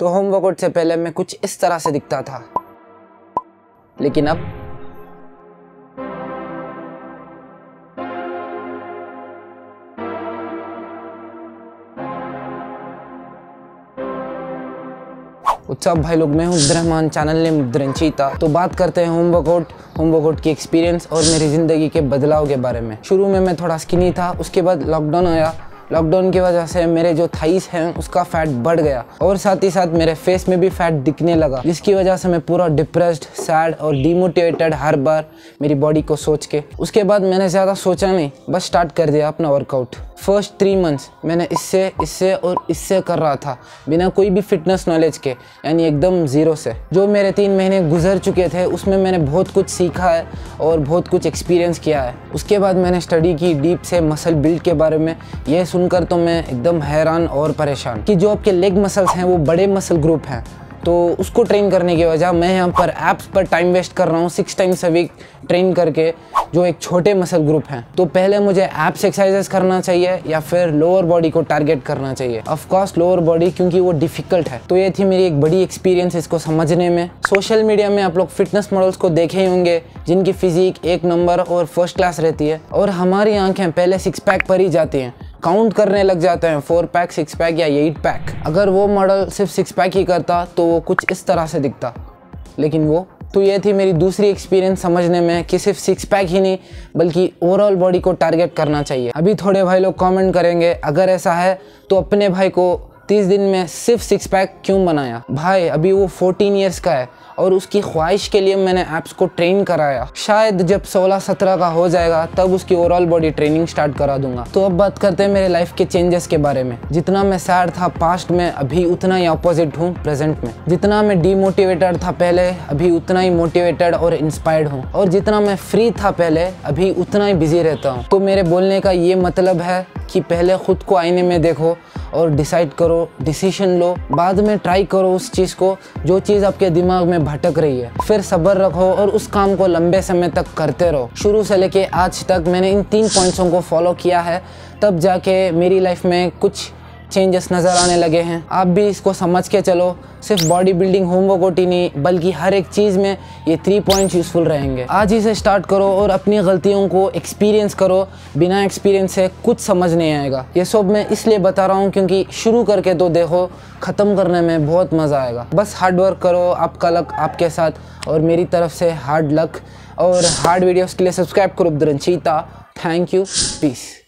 तो home workout से पहले मैं कुछ इस तरह से दिखता था। लेकिन अब उत्सव भाई लोग, मैं हूँ चैनल नेम द्रंचीता तो बात करते हैं होम वर्कआउट होम वर्कआउट की एक्सपीरियंस और मेरी ज़िंदगी के बदलाव के बारे में। शुरू में मैं थोड़ा स्किनी था, उसके बाद लॉकडाउन आया। लॉकडाउन की वजह से मेरे जो थाइस हैं, उसका फैट बढ़ गया। और साथ ही साथ मेरे फेस में भी फैट दिखने लगा, जिसकी वजह से मैं पूरा डिप्रेस्ड सैड और डिमोटिवेटेड हर बार मेरी बॉडी को सोच के। उसके बाद मैंने ज़्यादा सोचा नहीं, बस स्टार्ट कर दिया अपना वर्कआउट फ़र्स्ट थ्री मंथ्स मैंने इससे इससे और इससे कर रहा था, बिना कोई भी फिटनेस नॉलेज के, यानी एकदम ज़ीरो से। जो मेरे तीन महीने गुजर चुके थे, उसमें मैंने बहुत कुछ सीखा है और बहुत कुछ एक्सपीरियंस किया है। उसके बाद मैंने स्टडी की डीप से मसल बिल्ड के बारे में ये सुनकर तो मैं एकदम हैरान और परेशान कि जो आपके लेग मसल्स हैं, वो बड़े मसल ग्रुप हैं। तो उसको ट्रेन करने की वजह मैं यहाँ पर ऐप्स पर टाइम वेस्ट कर रहा हूँ six times a week train करके, जो एक छोटे मसल ग्रुप हैं। तो पहले मुझे एप्स एक्सरसाइजेस करना चाहिए या फिर लोअर बॉडी को टारगेट करना चाहिए। ऑफकोर्स लोअर बॉडी क्योंकि वो डिफ़िकल्ट है। तो ये थी मेरी एक बड़ी एक्सपीरियंस इसको समझने में। सोशल मीडिया में आप लोग फिटनेस मॉडल्स को देखे ही होंगे, जिनकी फिजिक एक नंबर और फ़र्स्ट क्लास रहती है। और हमारी आँखें पहले सिक्स पैक पर ही जाती हैं। काउंट करने लग जाते हैं फोर पैक सिक्स पैक या एट पैक अगर वो मॉडल सिर्फ़ सिक्स पैक ही करता तो वो कुछ इस तरह से दिखता। लेकिन वो तो ये थी मेरी दूसरी एक्सपीरियंस समझने में कि सिर्फ़ सिक्स पैक ही नहीं, बल्कि ओवरऑल बॉडी को टारगेट करना चाहिए। अभी थोड़े भाई लोग कमेंट करेंगे, अगर ऐसा है तो अपने भाई को तीस दिन में सिर्फ़ सिक्स पैक क्यों बनाया? भाई, अभी वो फोर्टीन ईयर्स का है और उसकी ख्वाहिश के लिए मैंने ऐप्स को ट्रेन कराया। शायद जब 16-17 का हो जाएगा, तब उसकी ओवरऑल बॉडी ट्रेनिंग स्टार्ट करा दूँगा। तो अब बात करते हैं मेरे लाइफ के चेंजेस के बारे में। जितना मैं सैड था पास्ट में, अभी उतना ही अपोजिट हूँ प्रेजेंट में। जितना मैं डीमोटिवेटेड था पहले, अभी उतना ही मोटिवेटेड और इंस्पायर्ड हूँ। और जितना मैं फ्री था पहले, अभी उतना ही बिज़ी रहता हूँ। तो मेरे बोलने का ये मतलब है कि पहले खुद को आईने में देखो और डिसाइड करो डिसीशन लो, बाद में ट्राई करो उस चीज़ को जो चीज़ आपके दिमाग में भटक रही है। फिर सब्र रखो और उस काम को लंबे समय तक करते रहो। शुरू से लेके आज तक मैंने इन तीन पॉइंट्सों को फॉलो किया है, तब जाके मेरी लाइफ में कुछ चेंजेस नज़र आने लगे हैं। आप भी इसको समझ के चलो। सिर्फ़ बॉडी बिल्डिंग होमवर्क ही नहीं, बल्कि हर एक चीज़ में ये थ्री पॉइंट्स यूज़फुल रहेंगे। आज ही से स्टार्ट करो और अपनी गलतियों को एक्सपीरियंस करो। बिना एक्सपीरियंस से कुछ समझ नहीं आएगा। ये सब मैं इसलिए बता रहा हूँ क्योंकि शुरू करके तो देखो, ख़त्म करने में बहुत मज़ा आएगा। बस हार्ड वर्क करो, आपका लक आपके साथ। और मेरी तरफ़ से हार्ड लक और हार्ड वीडियोज़ के लिए सब्सक्राइब करो रंचीता थैंक यू पीस